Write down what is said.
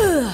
Ugh.